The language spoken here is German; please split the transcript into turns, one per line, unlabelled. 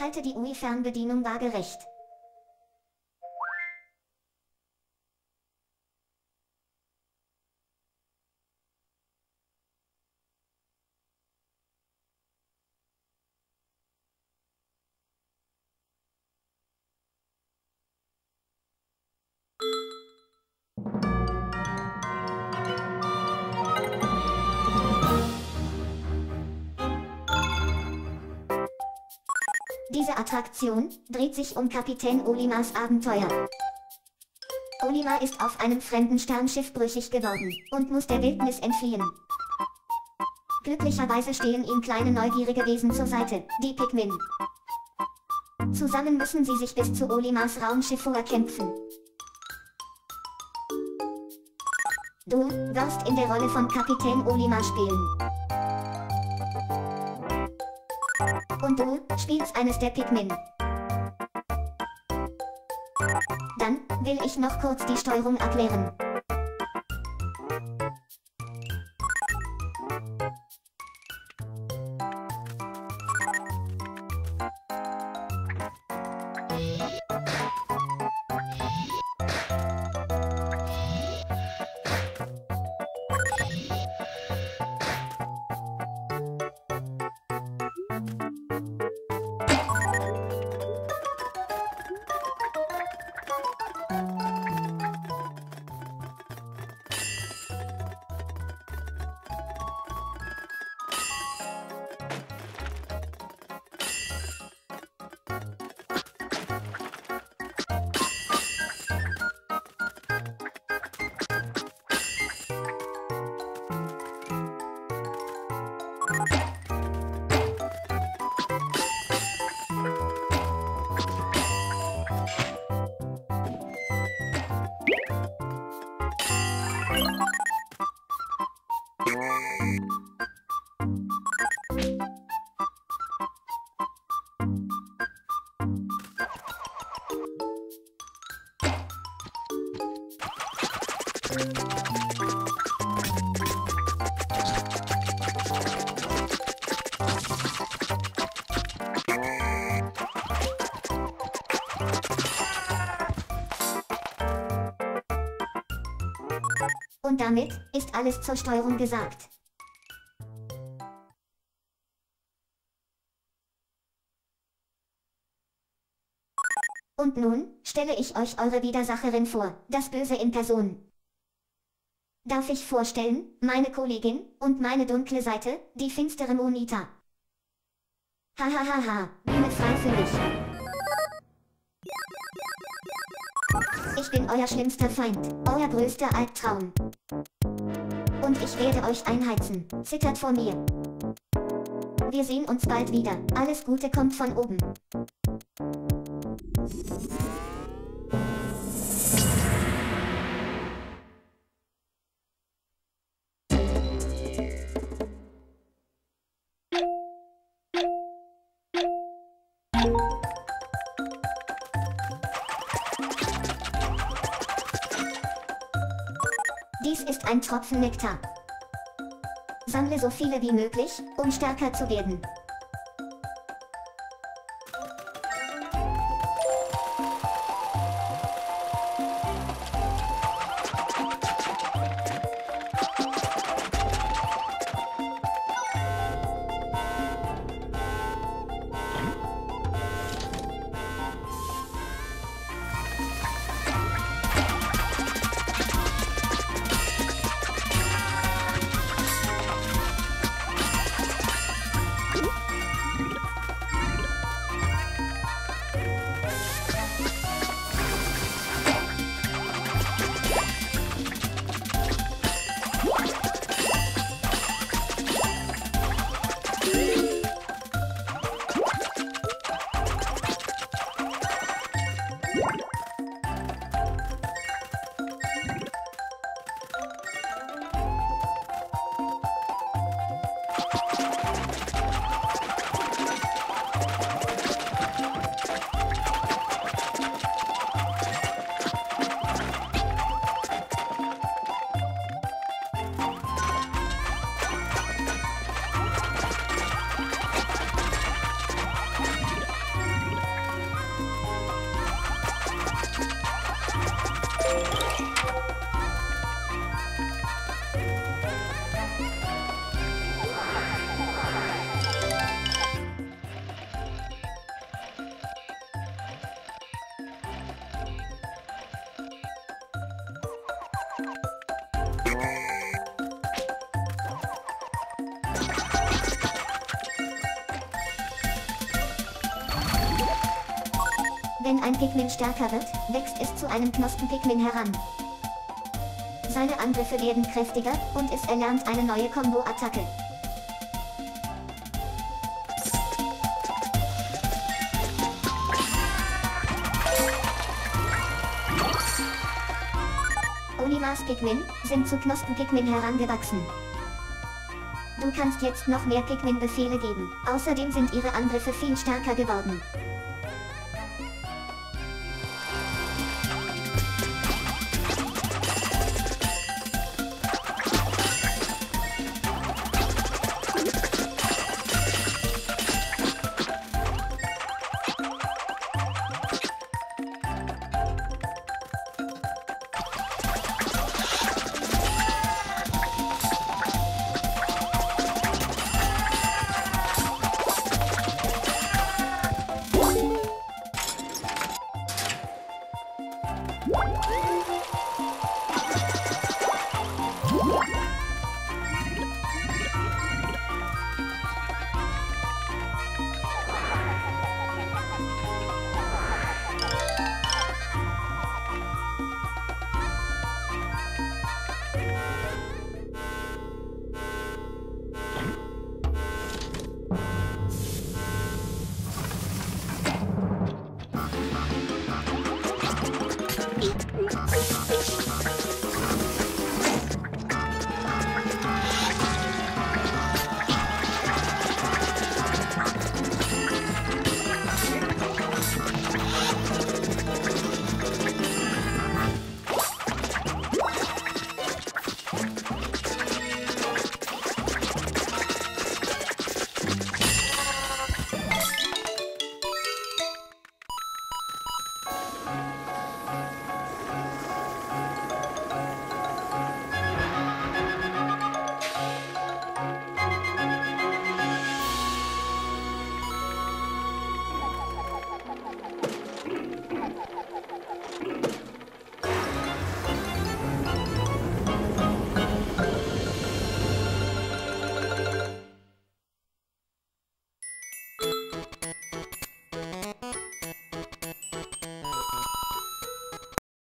Halte die UI-Fernbedienung waagerecht. Diese Attraktion dreht sich um Kapitän Olimars Abenteuer. Olimar ist auf einem fremden Sternschiff brüchig geworden und muss der Wildnis entfliehen. Glücklicherweise stehen ihm kleine neugierige Wesen zur Seite, die Pikmin. Zusammen müssen sie sich bis zu Olimars Raumschiff vorkämpfen. Du wirst in der Rolle von Kapitän Olimar spielen. Und du spielst eines der Pikmin. Dann will ich noch kurz die Steuerung erklären. 何? Und damit ist alles zur Steuerung gesagt. Und nun stelle ich euch eure Widersacherin vor, das Böse in Person. Darf ich vorstellen, meine Kollegin und meine dunkle Seite, die finstere Monita. Hahaha, Bühne frei für mich. Ich bin euer schlimmster Feind, euer größter Albtraum. Und ich werde euch einheizen, zittert vor mir. Wir sehen uns bald wieder, alles Gute kommt von oben. Dies ist ein Tropfen Nektar. Sammle so viele wie möglich, um stärker zu werden. Wenn ein Pikmin stärker wird, wächst es zu einem Knospen-Pikmin heran. Seine Angriffe werden kräftiger, und es erlernt eine neue Combo-Attacke. Olivas Pikmin sind zu Knospen-Pikmin herangewachsen. Du kannst jetzt noch mehr Pikmin-Befehle geben. Außerdem sind ihre Angriffe viel stärker geworden. What?